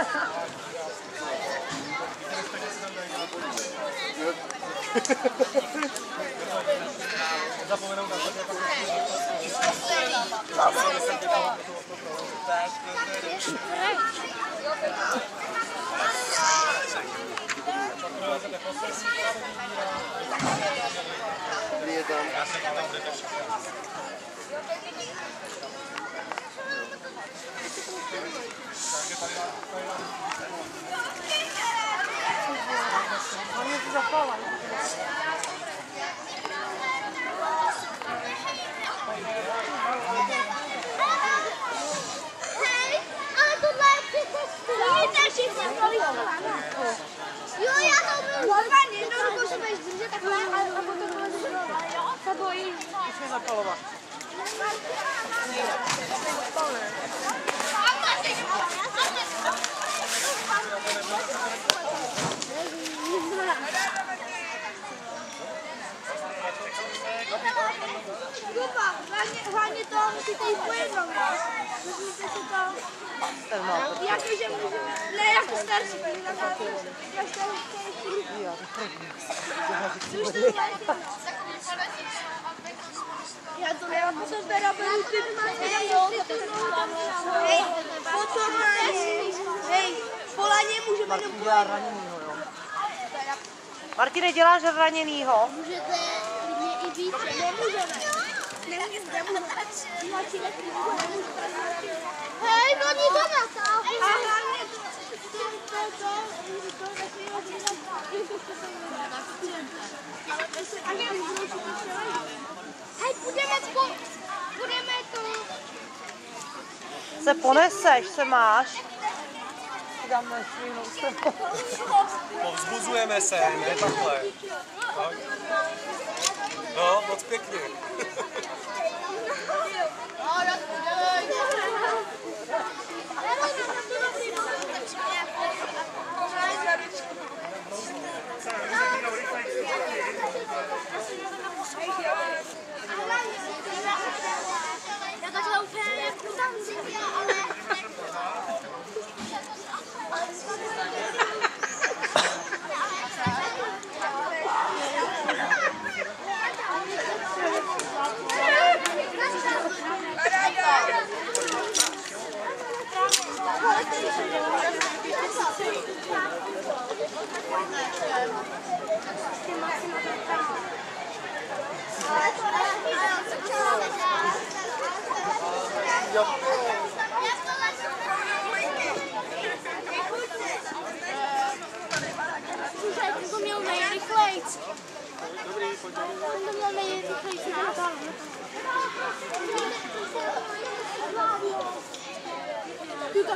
Je tam. Hej, ale tohle je přece stejné všichni Jo, já to byl. It's gonna fall off. To musíte jít po jednom, jo? Musíte si to... Ten má. Jakože můžeme... Ne, jako starší, protože tam Já to první. Už to. Já to nemám, potom ty Hej, potom hej, po laně můžeme Martin jenom dělá raněnýho, jo. Martine, děláš raněnýho? Můžete klidně i více. Nemůžeme. Hej, no oni to. A to, to, to, to, to, to to. Hej, budeme po, budeme to, Se poneseš, se máš. Dáme švihnout se. Povzbuzujeme se, ne takhle. Tak. No, moc pěkně. Já To měl Jdeme,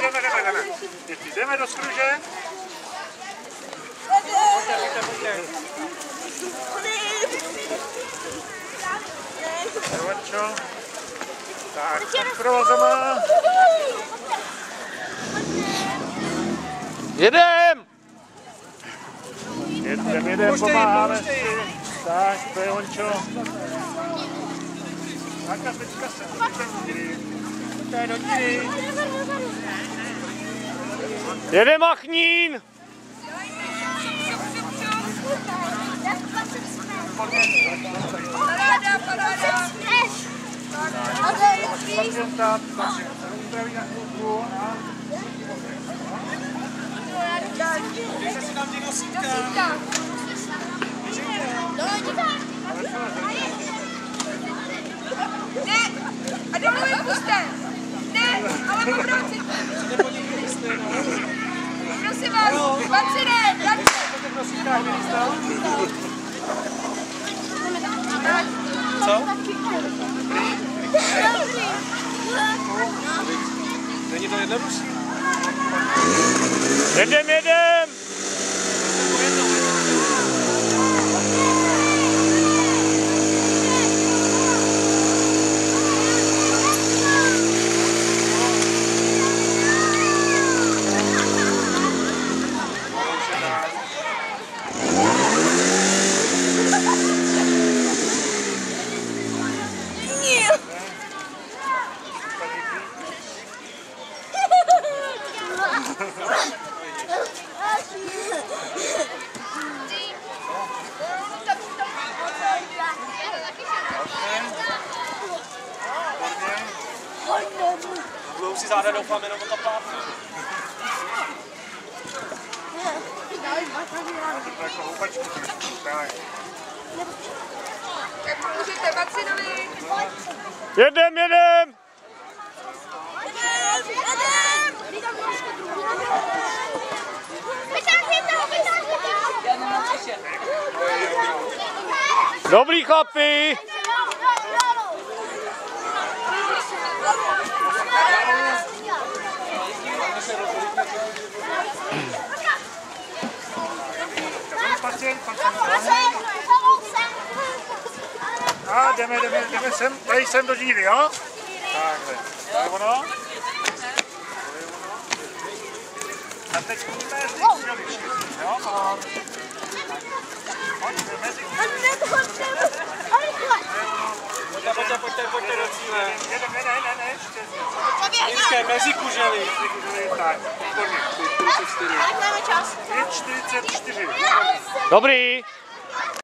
jdeme, jdeme, jdeme. Děti, jdeme do skruže. Rovačo. Tak, tak provozama. Jedem! Jedem, jedem, pomáháme si. Tak, to je Ončo. Tak a teďka se. To je do díry. Jedem Machnín! Pacienta, tak se uzdraví na chvilku a Dejte si tam ty nosítka. Ne, a domů je puste. Ne, ale dobroci. Prosím Marcine, bratře. Co? Není to jednodušší? Jedem, jedem! Záda doufám jenom o. To Macinovi. Jedem, jedem! Dobrý chlapi! A jdeme, jdeme, jdeme sem, tady sem do díry, jo? Takhle. To je ono. A teď půjdeme mezi kužely, jo? Pojďme mezi Pojďte, pojďte, do cíle. Jedem, ne, ne, ne, ne, ještě. Jinské, mezi kužely. Mezi kužely, tak, výborně. Tak máme čas. 5,44. Dobrý!